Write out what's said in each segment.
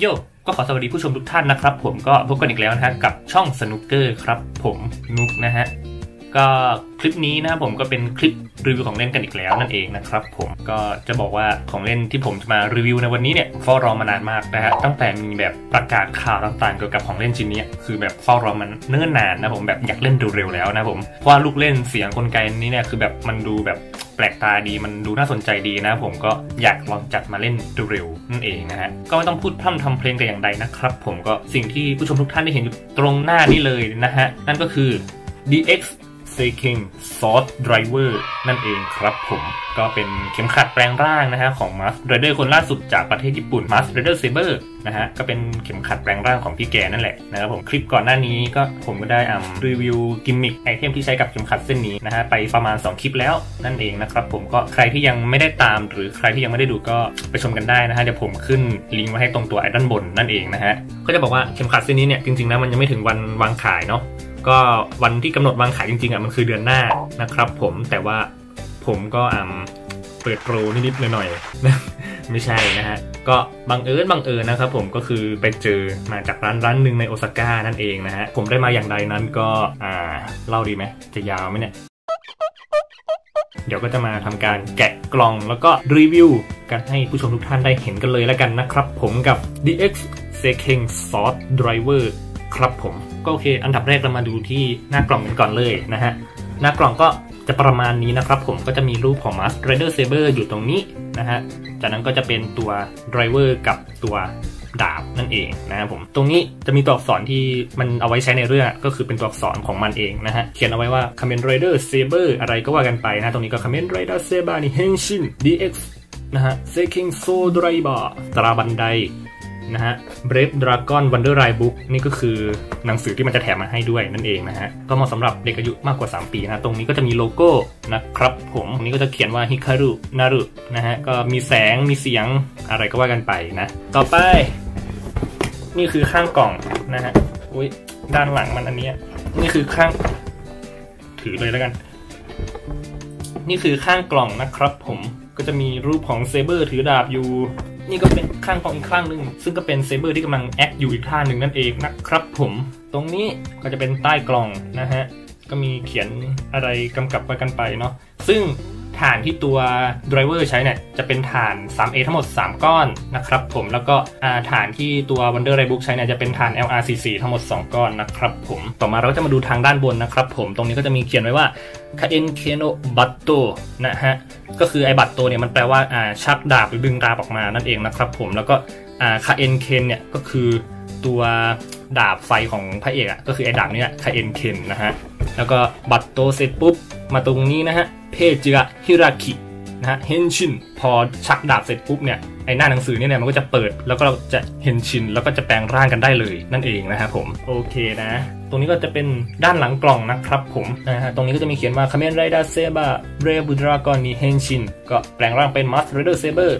โยก็ขอสวัสดีผู้ชมทุกท่านนะครับ ผมก็พบกันอีกแล้วนะฮะกับช่องสนุกเกอร์ครับ ผมนุกนะฮะ ก็คลิปนี้นะครับผมก็เป็นคลิปรีวิวของเล่นกันอีกแล้วนั่นเองนะครับผมก็จะบอกว่าของเล่นที่ผมจะมารีวิวในวันนี้เนี่ยเฝ้ารอมานานมากนะฮะตั้งแต่มีแบบประกาศข่าวต่างๆเกี่ยวกับของเล่นชิ้นนี้คือแบบเฝ้ารอมันเนิ่นนานนะผมแบบอยากเล่นดูเร็วแล้วนะผมเพราะว่าลูกเล่นเสียงกลไกนี้เนี่ยคือแบบมันดูแบบแปลกตาดีมันดูน่าสนใจดีนะผมก็อยากลองจัดมาเล่นดูเร็วนั่นเองนะฮะก็ไม่ต้องพูดพร่ำทำเพลงแต่อย่างใดนะครับผมก็สิ่งที่ผู้ชมทุกท่านได้เห็นอยู่ตรงหน้านี่เลยนะฮะนั่นก็คือ DX s a k i n g Sword Driver นั่นเองครับผมก็เป็นเข็มขัดแปลงร่างนะฮะของ Mask Rider คนล่าสุดจากประเทศญี่ปุ่น Mask Rider Saber นะฮะก็เป็นเข็มขัดแปลงร่างของพี่แกนั่นแหละนะครับผมคลิปก่อนหน้านี้ก็ผมก็ได้อ่ารีวิวกิมมิคไอเทมที่ใช้กับเข็มขัดเส้นนี้นะฮะไปประมาณ 2 คลิปแล้วนั่นเองนะครับผมก็ใครที่ยังไม่ได้ตาม หรือใครที่ยังไม่ได้ดูก็ไปชมกันได้นะฮะเดี๋ยวผมขึ้นลิงก์ไว้ให้ตรงตัวไอ้ด้านบนนั่นเองนะฮะก็จะบอกว่าเข็มขัดเส้นนี้เนี่ยจริงๆแล้วมันยังไม่ถึงวันวางขายเนาะ ก็วันที่กำหนดวางขายจริงๆอะมันคือเดือนหน้านะครับ ผมแต่ว่าผมก็อ่าเปิดโปรนิดๆหน่อยๆไม่ใช่นะฮะ ก็บังเอิญบังเอิญนะครับผมก็คือไปเจอมาจากร้านร้านหนึ่งในโอซาก้านั่นเองนะฮะ ผมได้มาอย่างใดนั้นก็อ่าเล่าดีไหมจะยาวไหมเนี่ย เดี๋ยวก็จะมาทำการแกะกล่องแล้วก็รีวิว กันให้ผู้ชมทุกท่านได้เห็นกันเลยแล้วกันนะครับผมกับ DX s e k i n g Sword Driver ครับผมก็โอเค อันดับแรกเรามาดูที่หน้ากล่องกันก่อนเลยนะฮะ หน้ากล่องก็จะประมาณนี้นะครับผมก็จะมีรูปของ Mask Rider Saber อยู่ตรงนี้นะฮะ จากนั้นก็จะเป็นตัว Driver กับตัวดาบนั่นเองนะครับผม ตรงนี้จะมีตัวอักษรที่มันเอาไว้ใช้ในเรื่องก็คือเป็นตัวอักษรของมันเองนะฮะ เขียนเอาไว้ว่า Kamen Rider Saber อะไรก็ว่ากันไปนะ ตรงนี้ก็ Kamen Rider Saber นี่ Henshin DX นะฮะ Seking Soul Driver ตราบันได นะฮะ Brave Dragon Wonder Ride Book นี่ก็คือหนังสือที่มันจะแถมมาให้ด้วยนั่นเองนะฮะ ก็เหมาะสำหรับเด็กอายุมากกว่า 3 ปีนะ ตรงนี้ก็จะมีโลโก้นะครับผมตรงนี้ก็จะเขียนว่า Hikaru Naru นะฮะ ก็มีแสงมีเสียงอะไรก็ว่ากันไปนะ ต่อไป นี่คือข้างกล่องนะฮะ อุ้ยด้านหลังมันอันนี้ นี่คือข้าง ถือเลยแล้วกัน นี่คือข้างกล่องนะครับผม ก็จะมีรูปของเซเบอร์ถือดาบอยู่ นี่ก็เป็นข้างกองอีกข้างหนึ่งซึ่งก็เป็นเซเบอร์ที่กำลังแอคอยู่อีกท่าหนึ่งนั่นเองนะครับผมตรงนี้ก็จะเป็นใต้กล่องนะฮะก็มีเขียนอะไรกำกับไว้กันไปเนาะซึ่ง ถ่านที่ตัว driver ใช้เนี่ยจะเป็นฐาน 3A ทั้งหมด 3 ก้อนนะครับผมแล้วก็ถ่านที่ตัว Wonder Ride Book ใช้เนี่ยจะเป็นฐาน LRCC ทั้งหมด 2 ก้อนนะครับผมต่อมาเราก็จะมาดูทางด้านบนนะครับผมตรงนี้ก็จะมีเขียนไว้ว่า 火炎剣を抜刀 นะฮะก็คือไอ้抜刀เนี่ยมันแปลว่าชักดาบหรือดึงดาบออกมานั่นเองนะครับผมแล้วก็火炎剣เนี่ยก็คือตัวดาบไฟของพระเอกอะก็คือไอ้ดาบเนี่ย火炎剣นะฮะแล้วก็บัตโตเสร็จปุ๊บมาตรงนี้นะฮะ เพจิระฮิราคินะฮะเฮนชินพอชักดาบเสร็จปุ๊บเนี่ยไอหน้าหนังสือเนี่ยมันก็จะเปิดแล้วก็เราจะเห็นชินแล้วก็จะแปลงร่างกันได้เลยนั่นเองนะครับผมโอเคนะ ตรงนี้ก็จะเป็นด้านหลังกล่องนะครับผมนะฮะตรงนี้ก็จะมีเขียนว่า Kamen Rider Saber Brave Dragon นี่ Henshin ก็แปลงร่างเป็นมัสเรเดอร์เซเบอร์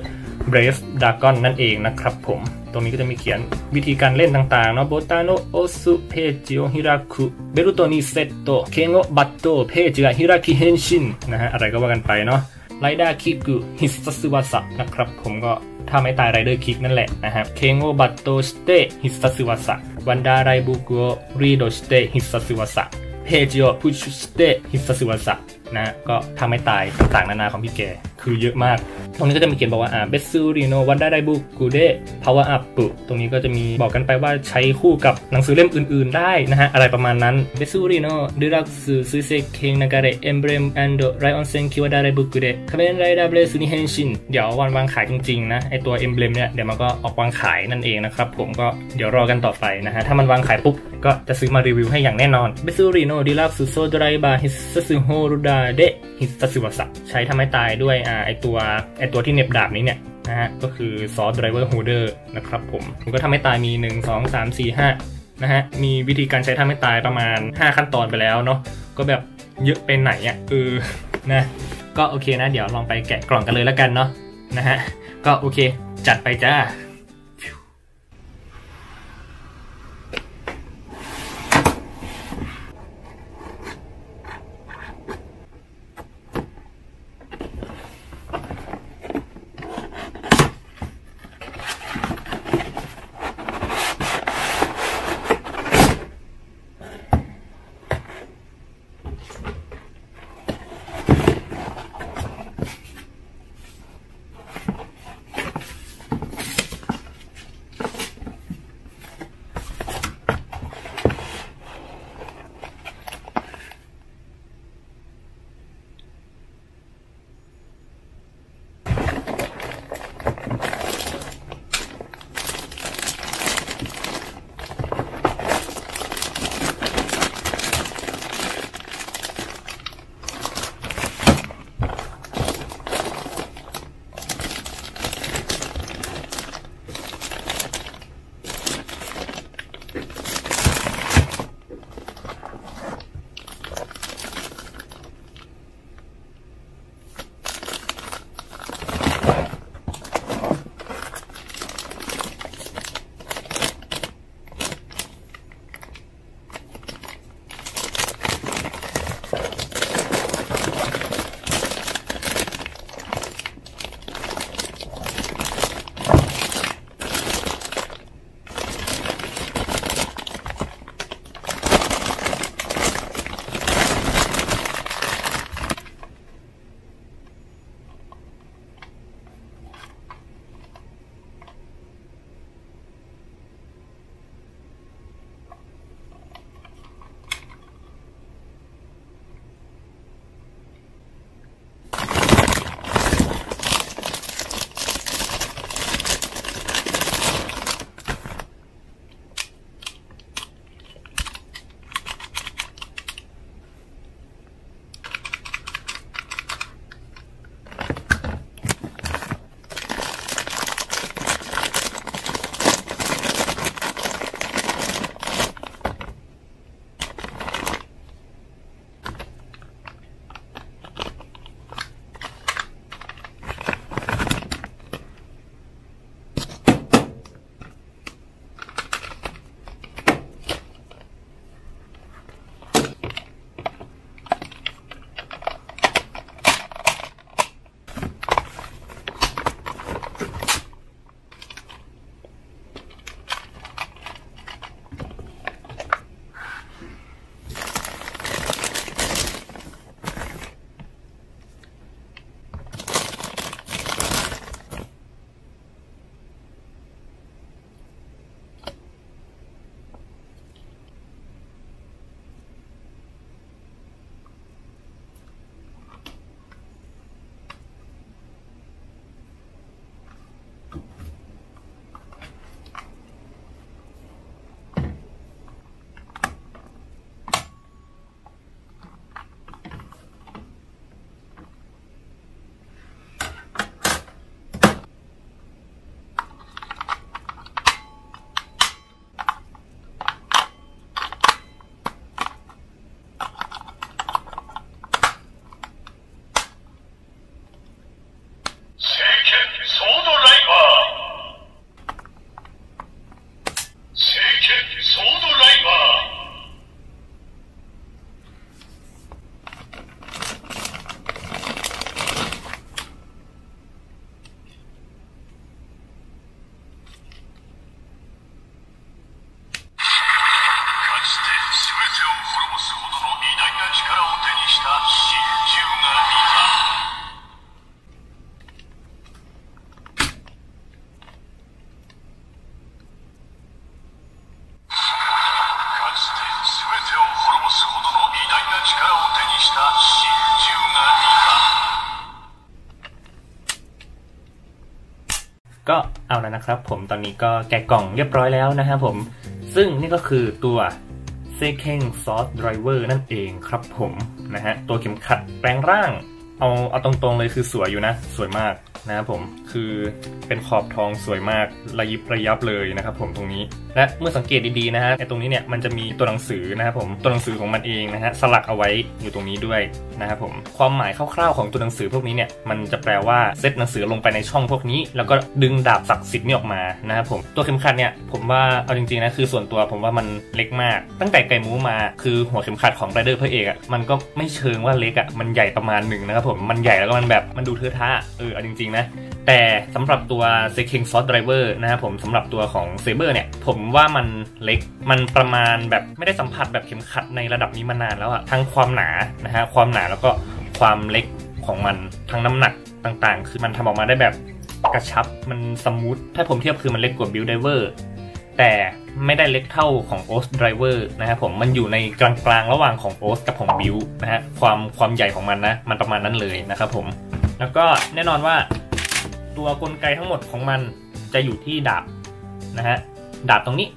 Brave Dragon นั่นเองนะครับผม ตรงนี้ก็จะมีเขียนวิธีการเล่นต่างๆเนาะโบตาโนโอสุเพจิโอฮิราคุเบรุโตนิเซตโตเคโงบัตโตเพจิกะฮิราคิเฮนชินนะฮะอะไรก็ว่ากันไปเนาะไรด้าคิกุฮิสซึวาสะนะครับผมก็ถ้าไม่ตายไรเดอร์คิกนั่นแหละนะครับเคโงบัตโตสเตฮิสซึวาสะวันดาไรบุกุโอรีโดสเตฮิสซึวาสะเพจิโอพุชสเตฮิสซึวาสะนะก็ทำไม่ตายต่างๆนานาของพี่แก คือเยอะมาก ตรงนี้ก็จะมีเขียนบอกว่าอ่าเบสซูริโนวันได้ไดบุกูเดพาวเวอร์อัพปุตรงนี้ก็จะมีบอกกันไปว่าใช้คู่กับหนังสือเล่มอื่นๆ ได้นะฮะ อะไรประมาณนั้นเบสซูริโนดูรักซูซูเซเคงนากาเรเอมเบรมแอนโดไรออนเซนคิวดาไดบุกูเดคาเมนไรดาเบลซูนิเฮนชินเดี๋ยววันวางขายจริงๆนะไอตัวเอมเบรมเนี่ยเดี๋ยวมันก็ออกวางขายนั่นเองนะครับผมก็เดี๋ยวรอกันต่อไปนะฮะถ้ามันวางขายปุ๊บก็จะซื้อมารีวิวให้อย่างแน่นอนเบสซูริโนดีลักซูโซดไรบาฮิสซึโฮรุดาเดฮิสซึวาสะใช้ทำให้ตายด้วยอ่าไอตัวไอตัวที่เหน็บดาบนี้เนี่ยนะฮะก็คือ Swordriver Holder นะครับผมมันก็ท่าไม้ตายมี 1 2 3 4 5นะฮะมีวิธีการใช้ท่าไม้ตายประมาณ 5 ขั้นตอนไปแล้วเนาะก็แบบเยอะไปไหนอะเออนะก็โอเคนะ เดี๋ยวลองไปแกะกล่องกันเลยแล้วกันเนาะนะฮะก็โอเค จัดไปจ้า ก็เอาแล้วนะครับ ผมตอนนี้ก็แกะกล่องเรียบร้อยแล้วนะครับผม ซึ่งนี่ก็คือตัว s e k e n Sauce Driver นั่นเองครับผมนะฮะตัวเข็มขัดแปลงร่าง เอาเอาตรงๆเลยคือสวยอยู่นะ สวยมากนะครับผมคือเป็นขอบทองสวยมากระยิบระยับเลยนะครับผมตรงนี้และเมื่อสังเกตดีๆนะฮะไอ้ตรงนี้เนี่ยมันจะมีตัวหนังสือนะครับผมตัวหนังสือของมันเองนะฮะสลักเอาไว้อยู่ตรงนี้ด้วยนะครับผมความหมายคร่าวๆของตัวหนังสือพวกนี้เนี่ยมันจะแปลว่าเซตหนังสือลงไปในช่องพวกนี้ แล้วก็ดึงดาบศักดิ์สิทธิ์นี่ออกมานะครับผมตัวเข็มขัดเนี่ยผมว่าเอาจริงๆนะคือส่วนตัวผมว่ามันเล็กมาก ตั้งแต่ไก่มูมาคือหัวเข็มขัดของไรเดอร์พระเอกอะมันก็ไม่เชิงว่าเล็กอะมันใหญ่ประมาณหนึ่งนะครับผมมันใหญ่แล้วก็มันแบบมันดูเทอะทะเออเอาจริงๆนะแต่สำหรับตัว s e k i n g Sauce Driver นะครับผมสำหรับตัวของ Saber เนี่ย ผมว่ามันเล็กมันประมาณแบบไม่ได้สัมผัสแบบเข็มขัดในระดับนี้มานานแล้วอะทั้งความหนานะฮะความหนาแล้วก็ความเล็กของมันทั้งน้ำหนักต่างๆ คือมันทำออกมาได้แบบกระชับมันสมูทถ้าผมเทียบคือมันเล็กกว่า Build Diver แต่ไม่ได้เล็กเท่าของ o s Driver นะครับผมมันอยู่ในกลางๆระหว่างของ o s กับของ Build นะฮะความความใหญ่ของมันนะมันประมาณนั้นเลยนะครับผม แล้วก็แน่นอนว่าตัวกลไกทั้งหมดของมันจะอยู่ที่ดาบนะฮะดาบตรงนี้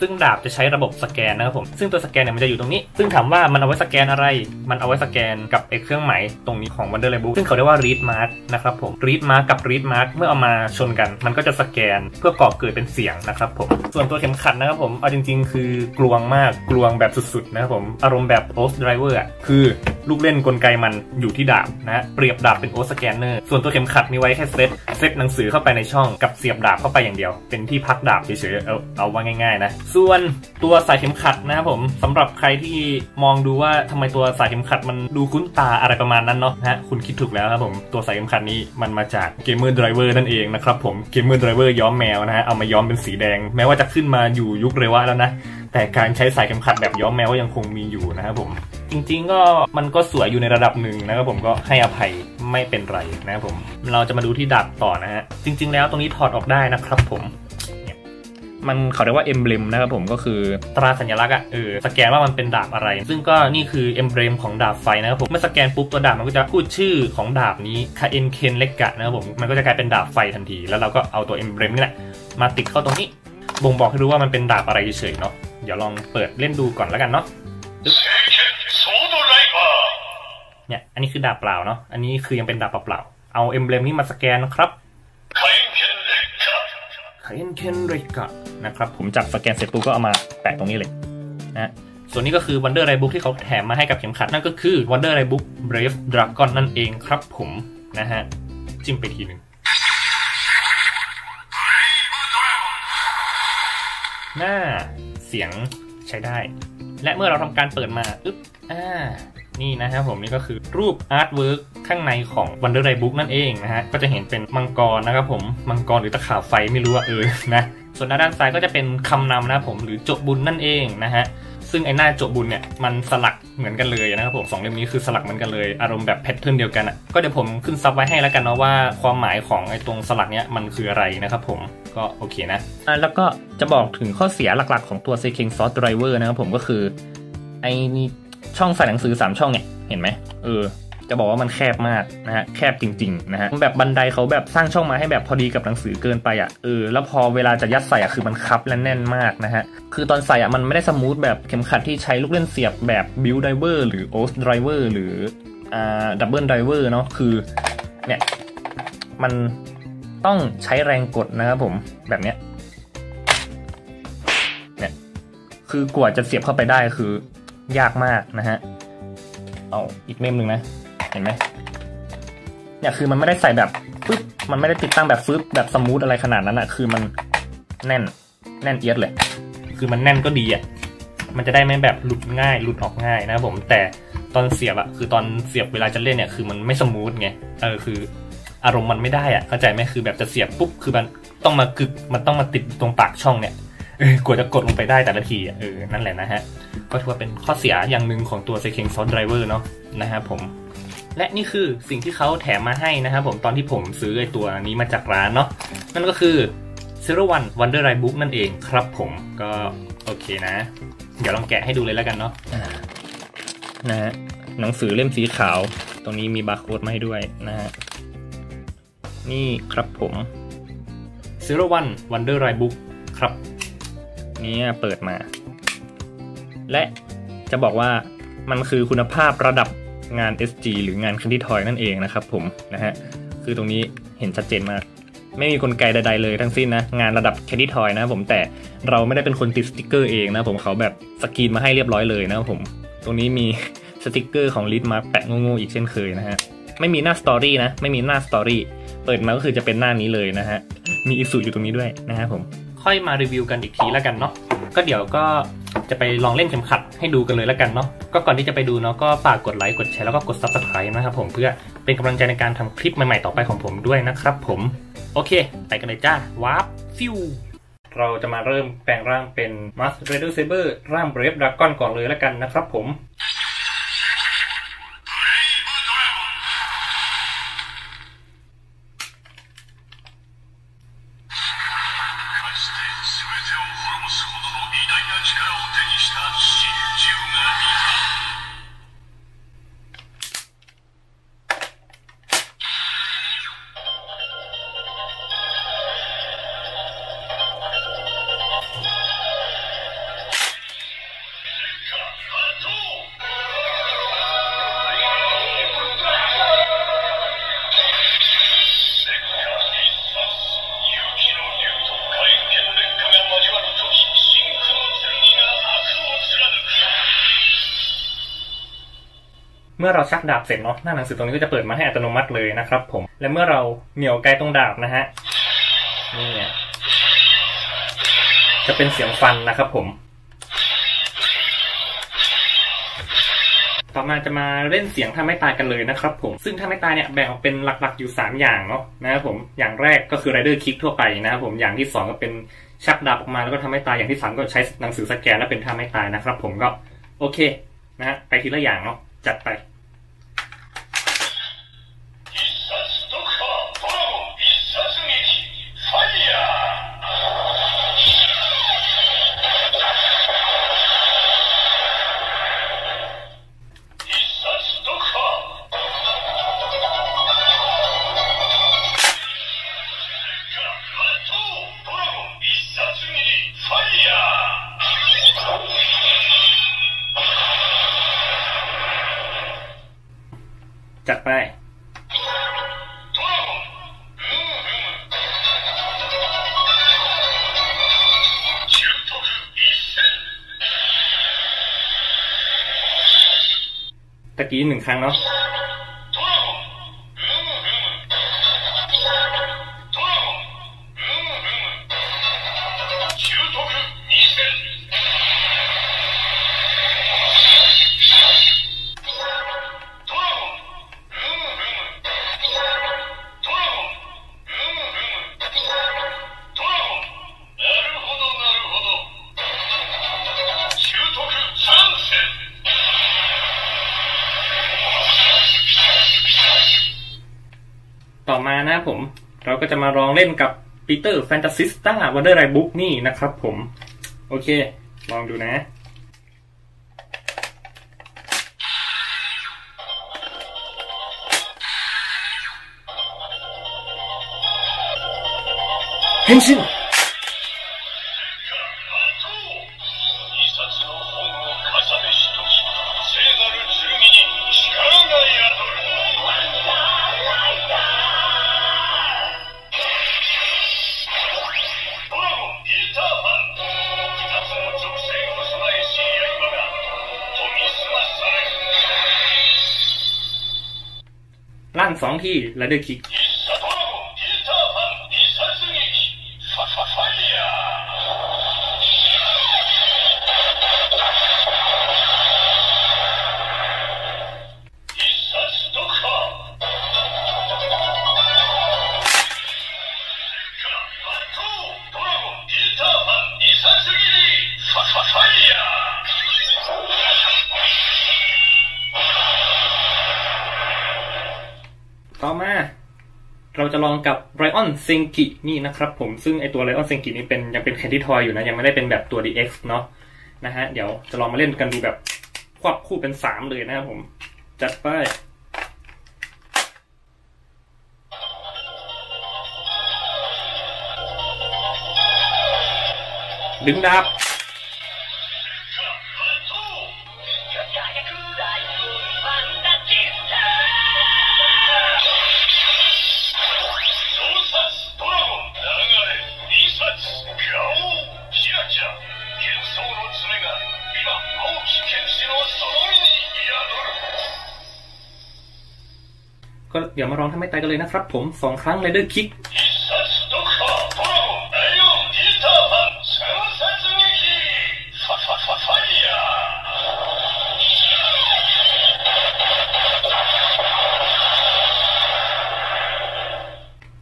ซึ่งดาบจะใช้ระบบสแกนนะครับผม ซึ่งตัวสแกนเนี่ยมันจะอยู่ตรงนี้ ซึ่งถามว่ามันเอาไว้สแกนอะไร มันเอาไว้สแกนกับไอ้เครื่องหมายตรงนี้ของ Wonder l a b o o k ซึ่งเขาเรียกว่า read mark นะครับผม read mark กับ read mark เมื่อเอามาชนกัน มันก็จะสแกนเพื่อก่อเกิดเป็นเสียงนะครับผม ส่วนตัวเข็มขัดนะครับผม เอาจริง ๆ คือกลวงมาก กลวงแบบสุดๆนะครับผม อารมณ์แบบ post driver อะ คือลูกเล่นกลไกมันอยู่ที่ดาบนะฮะเปรียบดาบเป็นโอสแกนเนอร์ ส่วนตัวเข็มขัดมีไว้แค่เซต เซตหนังสือเข้าไปในช่องกับเสียบดาบเข้าไปอย่างเดียว เป็นที่พักดาบเฉยๆ เอาเอาว่าง่ายๆนะส่วนตัวสายเข็มขัดนะครับผมสำหรับใครที่มองดูว่าทำไมตัวสายเข็มขัดมันดูคุ้นตาอะไรประมาณนั้นเนาะนะคุณคิดถูกแล้วครับผมตัวสายเข็มขัดนี้มันมาจาก Gamer Driver นั่นเองนะครับผม Gamer Driver ย้อมแมวนะฮะเอามาย้อมเป็นสีแดง แม้ว่าจะขึ้นมาอยู่ยุคเรวะแล้วนะแต่การใช้สายเข็มขัดแบบย้อมแมวก็ยังคงมีอยู่นะครับผม จริงๆก็มันก็สวยอยู่ในระดับหนึ่งนะครับผมก็ให้อภัยไม่เป็นไรนะครับผม เราจะมาดูที่ดาบต่อนะฮะจริง ๆ แล้วตรงนี้ถอดออกได้นะครับผม มันเขาเรียกว่า emblem นะครับผมก็คือตราสัญลักษณ์อะเออสแกนว่ามันเป็นดาบอะไร ซึ่งก็นี่คือ emblem ของดาบไฟนะครับผมเมื่อสแกนปุ๊บตัวดาบมันก็จะพูดชื่อของดาบนี้คาเอ็นเคนเล็กกะนะครับผมมันก็จะกลายเป็นดาบไฟทันที แล้วเราก็เอาตัว emblem นี่แหละมาติดเข้าตรงนี้บ่งบอกให้รู้ว่ามันเป็นดาบอะไรเฉยๆเนาะเดี๋ยวลองเปิดเล่นดูก่อนแล้วกันเนาะเนี่ยอันนี้คือดาบเปล่าเนาะอันนี้คือยังเป็นดาบเปล่าเอา emblem นี้มาสแกนครับ เอนเคนเรกะนะครับผมจับสแกนเสร็จปุ๊บก็เอามาแปะตรงนี้เลยนะส่วนนี้ก็คือ Wonder r i Book ที่เขาแถมมาให้กับเข็มขัดนั่นก็คือ Wonder Ride Book Brave Dragon นั่นเองครับผมนะฮะจิ้มไปทีหนึ่งหน้าเสียงใช้ได้ และเมื่อเราทำการเปิดมาอึ๊บอ่า นี่นะครับผมนี่ก็คือรูป artwork ข้างในของ Wonder r i Book นั่นเองนะฮะก็จะเห็นเป็นมังกรนะครับผมมังกรหรือตะขาบไฟไม่รู้ว่าเออนะส่วนด้านซ้ายก็จะเป็นคำนำนะครับผมหรือจบบุญนั่นเองนะฮะซึ่งไอ้หน้าจบบุญเนี่ยมันสลักเหมือนกันเลยนะครับผมสองเล่มนี้คือสลักเหมือนกันเลยอารมณ์แบบแพทเทิร์นเดียวกันอะก็เดี๋ยวผมขึ้นซับไว้ให้แล้วกันเนาะว่าความหมายของไอ้ตรงสลักเนี้ยมันคืออะไรนะครับผมก็โอเคนะอะแล้วก็จะบอกถึงข้อเสียหลักๆ ของตัว s e k i n g Source Driver นะครับผมก็คือไอ้ ช่องใส่หนังสือ 3 ช่องเนี่ย เห็นไหมเออ จะบอกว่ามันแคบมากนะฮะ แคบจริง ๆ นะฮะ แบบบันไดเขาแบบสร้างช่องมาให้แบบพอดีกับหนังสือเกินไปอะ เออ แล้วพอเวลาจะยัดใส่อะคือมันคับและแน่นมากนะฮะ คือตอนใส่อะมันไม่ได้สมูทแบบเข็มขัดที่ใช้ลูกเล่นเสียบแบบ Build Diver หรือ o s Driver หรืออ่า Double Diver เนาะ คือ เนี่ย มันต้องใช้แรงกดนะครับผม แบบเนี้ย เนี่ย คือกว่าจะเสียบเข้าไปได้คือ ยากมากนะฮะ เอาอีกเมมหนึ่งนะ เห็นไหมเนี่ยคือมันไม่ได้ใส่แบบปึ๊บ มันไม่ได้ติดตั้งแบบฟึบแบบ smooth อะไรขนาดนั้นอะคือมันแน่น แน่นเอียดเลย คือมันแน่นก็ดีอะมันจะได้ไม่แบบหลุดง่าย หลุดออกง่ายนะผม แต่ตอนเสียบอะคือตอนเสียบเวลาจะเล่นเนี่ย คือมันไม่ smooth ไง เออ คืออารมณ์มันไม่ได้อะเข้าใจไหมคือแบบจะเสียบปุ๊บ คือมันต้องมากึก มันต้องมาติดตรงปากช่องเนี่ย กว่าจะกดลงไปได้แต่ละทีอะเออนั่นแหละนะฮะ ก็ถือว่าเป็นข้อเสียอย่างหนึ่งของตัว s e k i n g Source Driver เนาะนะครับผม และนี่คือสิ่งที่เขาแถมมาให้นะครับผมตอนที่ผมซื้อไอตัวนี้มาจากร้านเนาะนั่นก็คือ Zero One Wonder r i Book นั่นเองครับผมก็โอเคนะ เดี๋ยวลองแกะให้ดูเลยแล้วกันเนาะนะฮะหนังสือเล่มสีขาว ตรงนี้มีบาร์โค้ดมาให้ด้วยนะฮะนี่ครับผม Zero One Wonder Ride Book ครับ นี่เปิดมา และจะบอกว่ามันคือคุณภาพระดับงาน SG หรืองาน candy toy นั่นเองนะครับผมนะฮะคือตรงนี้เห็นชัดเจนมาก ไม่มีกลไกใดๆเลยทั้งสิ้นนะ งานระดับ candy toy นะผมแต่เราไม่ได้เป็นคนติดสติกเกอร์เองนะผมเขาแบบสกรีนมาให้เรียบร้อยเลยนะผม ตรงนี้มีสติกเกอร์ของลิทมาแปะโง่ๆอีกเช่นเคยนะฮะไม่มีหน้า story นะ ไม่มีหน้า story เปิดมาก็คือจะเป็นหน้านี้เลยนะฮะมีอีซุอยู่ตรงนี้ด้วยนะฮะผม ค่อยมารีวิวกันอีกทีแล้วกันเนาะก็เดี๋ยวก็จะไปลองเล่นเข็มขัดให้ดูกันเลยแล้วกันเนาะก็ก่อนที่จะไปดูเนาะก็ฝากกดไลค์กดแชร์แล้วก็กด subscribe นะครับผมเพื่อเป็นกำลังใจในการทำคลิปใหม่ๆต่อไปของผมด้วยนะครับผมโอเค ไปกันเลยจ้าวาร์ปฟิ้วเราจะมาเริ่มแปลงร่างเป็น Masked Rider Saber ร่าง Brave Dragon ก่อนเลยแล้วกันนะครับผม starts เมื่อเราชักดาบเสร็จเนาะหน้าหนังสือตรงนี้ก็จะเปิดมาให้อัตโนมัติเลยนะครับผม และเมื่อเราเหนี่ยวไกลตรงดาบนะฮะนี่จะเป็นเสียงฟันนะครับผม ต่อมาจะมาเล่นเสียงท่าไม่ตายกันเลยนะครับผม ซึ่งท่าไม่ตายเนี่ยแบ่งออกเป็นหลักๆอยู่ 3 อย่างเนาะนะครับผม อย่างแรกก็คือไรเดอร์คิกทั่วไปนะครับผม อย่างที่ 2 ก็เป็นชักดาบออกมาแล้วก็ทำให้ตาย อย่างที่ 3 ก็ใช้หนังสือสแกนแล้วเป็นท่าไม่ตายนะครับผมก็โอเคนะฮะไปทีละอย่างเนาะจัดไป จัดไปตะกี้หนึ่งครั้งเนาะ มานะผม เราก็จะมาลองเล่นกับ Peter Fantasista Wonder Ride Book นี่นะครับผม โอเค ลองดูนะ変身 ลั่นสองที่แล้วเดอร์คิก ลองกับไรออนเซงกินี่นะครับผมซึ่งไอตัวไรออนเซงกินี่เป็นยังเป็นแคนดี้ทอยอยู่นะ ยังไม่ได้เป็นแบบตัว DX เนาะนะฮะ เดี๋ยวจะลองมาเล่นกันดูแบบควบคู่เป็นสามเลยนะครับผม จัดไปดึงดาบ ร้องทำให้ตายกันเลยนะครับผมสองครั้งเลเดอร์คิก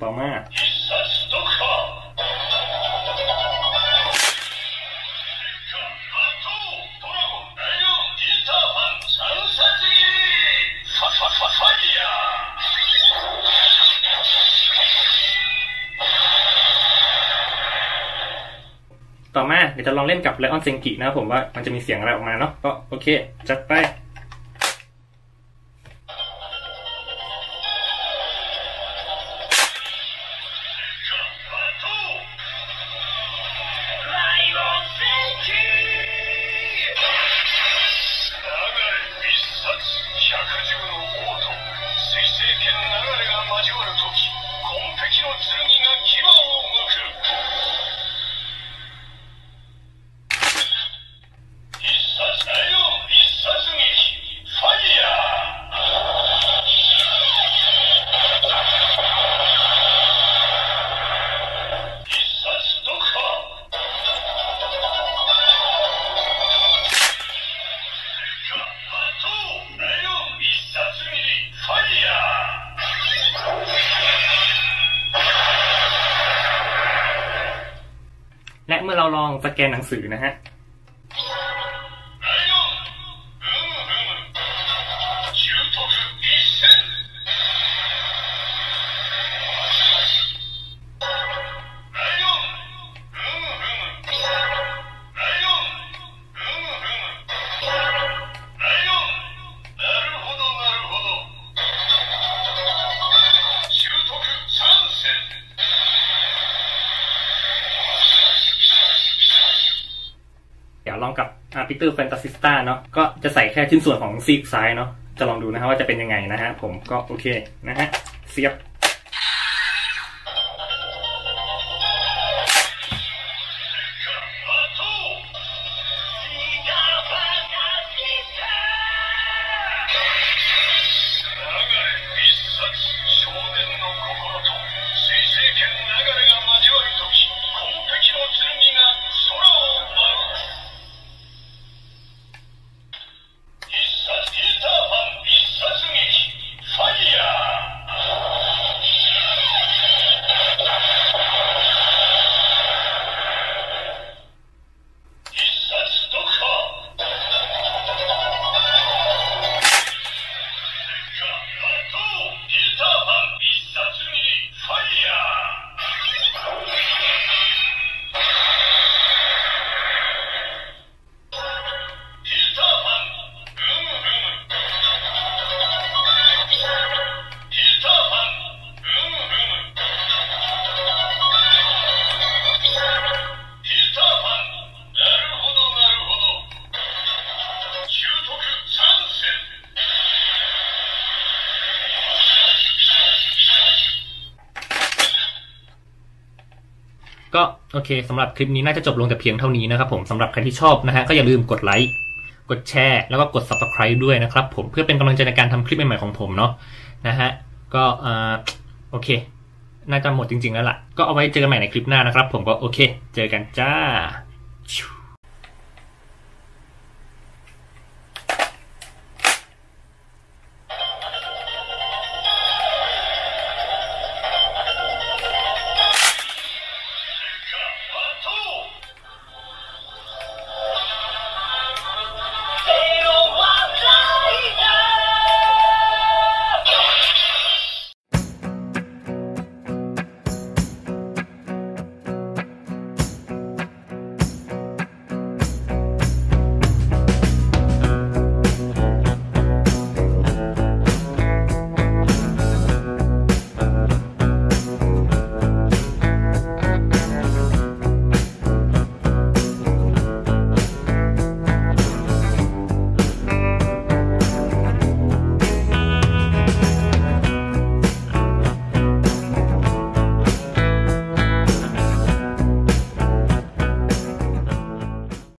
ต่อมา เดี๋ยวจะลองเล่นกับไลออนเซงกินะครับผมว่ามันจะมีเสียงอะไรออกมาเนาะก็โอเคจัดไป เราลองสแกนหนังสือนะฮะ กับอ่า Peter Fantasista เนาะก็จะใส่แค่ชิ้นส่วนของซีกซ้ายเนาะจะลองดูนะฮะว่าจะเป็นยังไงนะฮะผมก็โอเคนะฮะเสียบ อเคสำหรับคลิปนี้น่าจะจบลงแต่เพียงเท่านี้นะครับผมสำหรับใครที่ชอบนะฮะก็อย่าลืมกดไลค์กดแชร์แล้วก็กด subscribe ด้วยนะครับผมเพื่อเป็นกำลังใจในการทำคลิปใหม่ๆของผมเนาะนะฮะก็อ่าโอเค น่าจะหมดจริงๆแล้วล่ะ ก็เอาไว้เจอกันใหม่ในคลิปหน้านะครับ ผมก็โอเค เจอกันจ้า